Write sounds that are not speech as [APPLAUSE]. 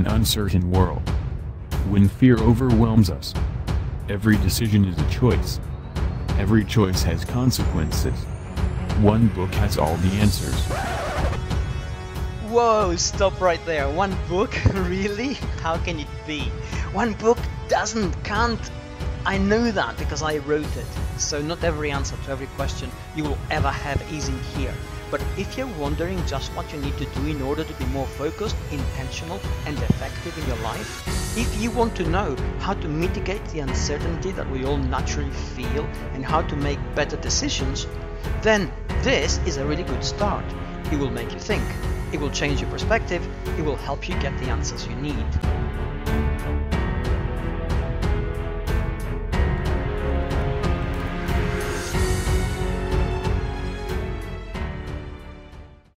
an uncertain world. When fear overwhelms us, every decision is a choice. Every choice has consequences. One book has all the answers. Whoa, stop right there. One book? [LAUGHS] really? How can it be? One book doesn't, can't. I know that because I wrote it. So not every answer to every question you will ever have is in here. But if you're wondering just what you need to do in order to be more focused, intentional and effective in your life, if you want to know how to mitigate the uncertainty that we all naturally feel and how to make better decisions, then this is a really good start. It will make you think, it will change your perspective, it will help you get the answers you need.